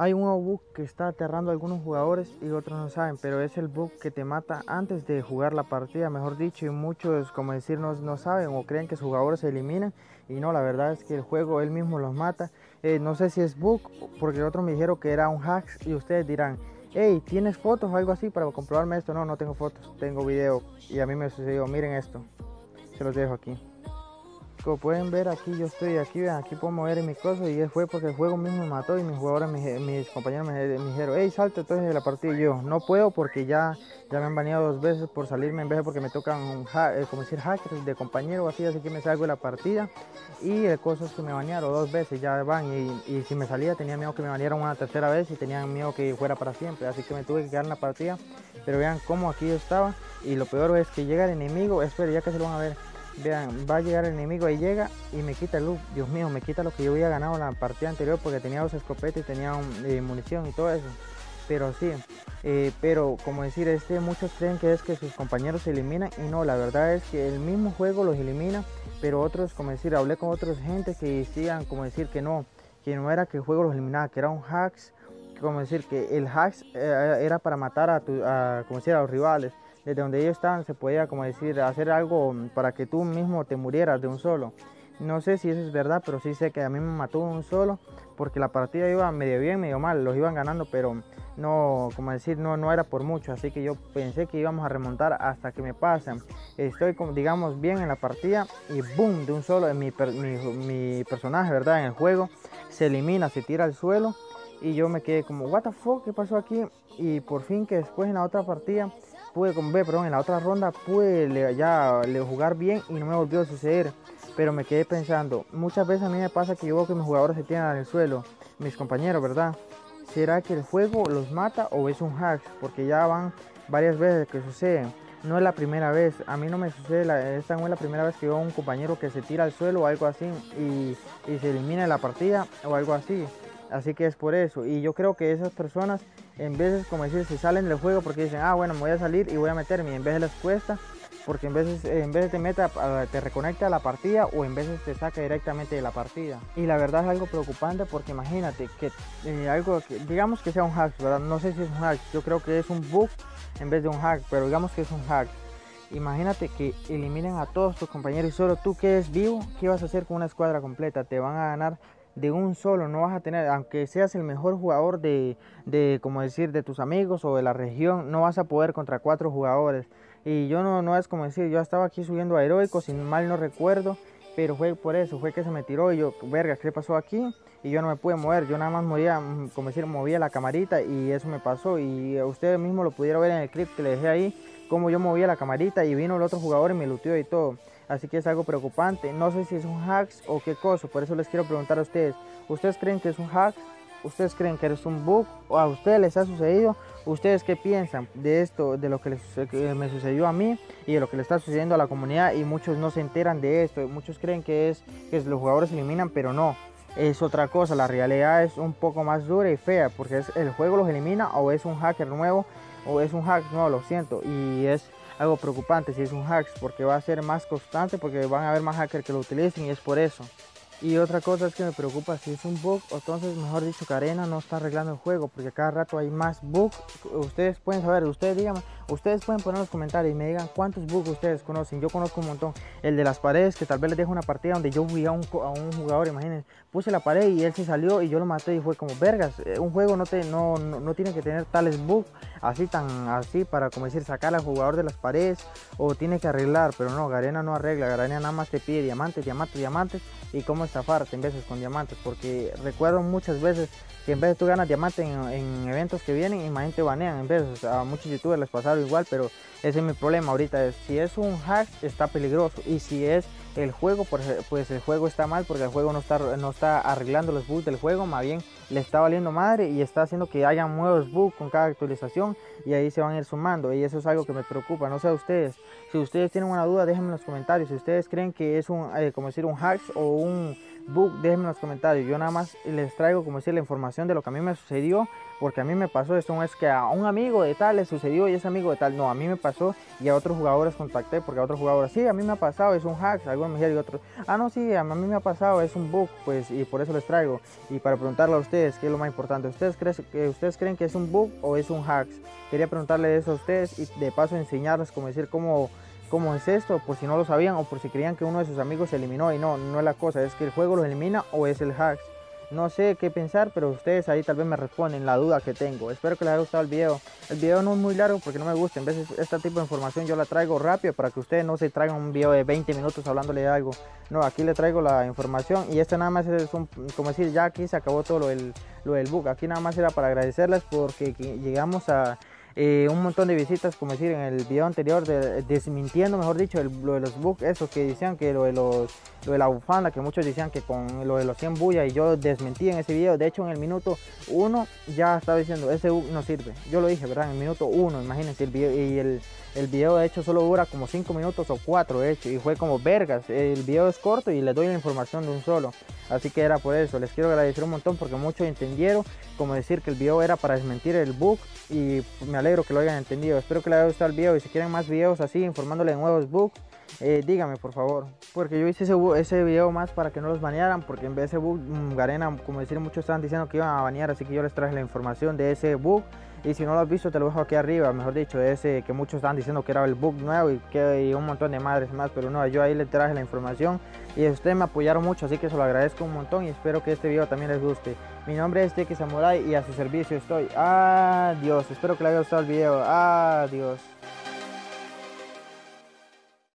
Hay un bug que está aterrando a algunos jugadores y otros no saben, pero es el bug que te mata antes de jugar la partida, mejor dicho, y muchos, como decir, no, no saben o creen que sus jugadores se eliminan y no, la verdad es que el juego él mismo los mata. Eh, no sé si es bug, porque otros me dijeron que era un hack y ustedes dirán, hey, ¿tienes fotos o algo así para comprobarme esto? No, no tengo fotos, tengo video y a mí me sucedió, miren esto, se los dejo aquí. Como pueden ver aquí yo estoy aquí, aquí puedo mover mi cosa y fue porque el juego mismo me mató y mis jugadores, mis, compañeros me, dijeron, hey salta entonces de la partida yo no puedo porque ya, ya me han baneado dos veces por salirme en vez de porque me tocan eh, como decir hackers de compañero así, así que me salgo de la partida y el cosa es que me banearon dos veces, ya van y, y si me salía tenía miedo que me banearan una tercera vez y tenían miedo que fuera para siempre, así que me tuve que quedar en la partida, pero vean cómo aquí yo estaba y lo peor es que llega el enemigo, espera ya que se lo van a ver Vean, va a llegar el enemigo y llega y me quita el loot. Dios mío, me quita lo que yo había ganado en la partida anterior porque tenía dos escopetas y tenía eh, munición y todo eso. Pero sí, eh, pero como decir, este, muchos creen que es que sus compañeros se eliminan y no, la verdad es que el mismo juego los elimina, pero otros, como decir, hablé con otros gente que decían, como decir, que no, que no era que el juego los eliminaba, que era un hacks, como decir, que el hacks eh, era para matar a, tu, a, como decir, a los rivales desde donde ellos estaban se podía, como decir, hacer algo para que tú mismo te murieras de un solo. No sé si eso es verdad, pero sí sé que a mí me mató un solo porque la partida iba medio bien, medio mal, los iban ganando, pero no, como decir, no, no era por mucho, así que yo pensé que íbamos a remontar hasta que me pasen. Estoy, digamos, bien en la partida y boom, de un solo, mi, mi, mi personaje, ¿verdad? En el juego se elimina, se tira al suelo y yo me quedé como, what the fuck, ¿qué pasó aquí? Y por fin que después en la otra partida pude, como ve, perdón, en la otra ronda pude ya le jugar bien y no me volvió a suceder. Pero me quedé pensando, muchas veces a mí me pasa que yo veo que mis jugadores se tiran en el suelo, mis compañeros, ¿verdad? ¿Será que el juego los mata o es un hack? Porque ya van varias veces que sucede. No es la primera vez, a mí no me sucede, esta no es la primera vez que veo a un compañero que se tira al suelo o algo así y, y se elimina la partida o algo así. Así que es por eso. Y yo creo que esas personas, en de, como decir, se salen del juego porque dicen, ah, bueno, me voy a salir y voy a meterme. En vez de les cuesta, porque en de, en de te meta, te reconecta a la partida o en de te saca directamente de la partida. Y la verdad es algo preocupante porque imagínate que eh, algo, que, digamos que sea un hack, ¿verdad? No sé si es un hack, yo creo que es un bug en vez de un hack, pero digamos que es un hack. Imagínate que eliminen a todos tus compañeros y solo tú que es vivo, ¿qué vas a hacer con una escuadra completa? Te van a ganar de un solo, no vas a tener, aunque seas el mejor jugador de, de, como decir, de tus amigos o de la región, no vas a poder contra cuatro jugadores. Y yo no, no es como decir, yo estaba aquí subiendo a heroico, si mal no recuerdo, pero fue por eso, fue que se me tiró y yo, verga, ¿qué pasó aquí? Y yo no me pude mover, yo nada más movía, como decir, movía la camarita y eso me pasó. Y ustedes mismos lo pudieron ver en el clip que le dejé ahí, cómo yo movía la camarita y vino el otro jugador y me luteó y todo así que es algo preocupante. No sé si es un hack o qué cosa, por eso les quiero preguntar a ustedes. ¿Ustedes creen que es un hack? ¿Ustedes creen que es un bug? ¿O a ustedes les ha sucedido? ¿Ustedes qué piensan de esto, de lo que, me sucedió a mí y de lo que le está sucediendo a la comunidad? Y muchos no se enteran de esto. Muchos creen que es que los jugadores se eliminan, pero no. Es otra cosa. La realidad es un poco más dura y fea porque es, el juego los elimina o es un hacker nuevo o es un hack no lo siento. Y es algo preocupante si es un hack porque va a ser más constante porque van a haber más hackers que lo utilicen y es por eso. Y otra cosa es que me preocupa si es un bug, entonces mejor dicho que Arena no está arreglando el juego porque cada rato hay más bugs. Ustedes pueden saber, ustedes digan, ustedes pueden poner en los comentarios y me digan cuántos bugs ustedes conocen. Yo conozco un montón. El de las paredes, que tal vez les dejo una partida donde yo fui a un, a un jugador, imagínense, puse la pared y él se salió y yo lo maté y fue como vergas. Eh, un juego no, te, no, no, tiene que tener tales bugs así tan así para como decir sacar al jugador de las paredes o tiene que arreglar, pero no, Garena no arregla, Garena nada más te pide diamantes, diamantes, diamantes y cómo estafarte en veces con diamantes, porque recuerdo muchas veces que en vez de tú ganas diamantes en, eventos que vienen, imagínate banean en veces, a muchos youtubers les pasaron igual, pero ese es mi problema ahorita, si es un hack está peligroso y si es el juego, pues, el juego está mal porque el juego no está, no está arreglando los bugs del juego, más bien le está valiendo madre y está haciendo que haya nuevos bugs con cada actualización y ahí se van a ir sumando y eso es algo que me preocupa, no sé a ustedes, si ustedes tienen una duda déjenme en los comentarios, si ustedes creen que es un, eh, como decir, un hack o un bug, déjenme en los comentarios. Yo nada más les traigo, como decir, la información de lo que a mí me sucedió, porque a mí me pasó esto. Es que a un amigo de tal le sucedió y ese amigo de tal. No, a mí me pasó y a otros jugadores contacté, porque a otros jugadores, sí, a mí me ha pasado, es un hack. Algunos me dijeron y otros, ah, no, sí, a mí me ha pasado, es un bug, pues, y por eso les traigo. Y para preguntarle a ustedes, ¿qué es lo más importante? ¿Ustedes creen que, ustedes creen que es un bug o es un hack? Quería preguntarle eso a ustedes y de paso enseñarles, como decir, cómo cómo es esto, por si no lo sabían o por si creían que uno de sus amigos se eliminó y no, no es la cosa, es que el juego los elimina o es el hack. No sé qué pensar, pero ustedes ahí tal vez me responden la duda que tengo. Espero que les haya gustado el video. El video no es muy largo porque no me gusta. En de este tipo de información yo la traigo rápido para que ustedes no se traigan un video de 20 minutos hablándole de algo. No, aquí le traigo la información y este nada más es un, como decir, ya aquí se acabó todo lo del, lo del book. Aquí nada más era para agradecerles porque llegamos a eh, un montón de visitas, como decir en el video anterior, desmintiendo, mejor dicho, lo de los bugs, eso que decían que lo de, los, lo de la bufanda, que muchos decían que con lo de los 100 bulla y yo desmentí en ese video. De hecho, en el minuto 1 ya estaba diciendo, ese bug no sirve. Yo lo dije, ¿verdad? En el minuto 1, imagínense el video y el el video de hecho solo dura como 5 minutos o 4 de hecho y fue como vergas. El video es corto y les doy la información de un solo. Así que era por eso. Les quiero agradecer un montón porque muchos entendieron como decir que el video era para desmentir el bug y me alegro que lo hayan entendido. Espero que les haya gustado el video y si quieren más videos así informándole de nuevos bugs. Eh, dígame por favor, porque yo hice ese, ese video más para que no los banearan, porque en vez de ese bug, mm, Garena, como decir, muchos estaban diciendo que iban a banear, así que yo les traje la información de ese bug y si no lo has visto, te lo dejo aquí arriba, mejor dicho, ese que muchos están diciendo que era el bug nuevo y que un montón de madres más, pero no, yo ahí les traje la información y ustedes me apoyaron mucho, así que se lo agradezco un montón y espero que este video también les guste. Mi nombre es Teki Samurai y a su servicio estoy. Adiós, espero que les haya gustado el video. Adiós.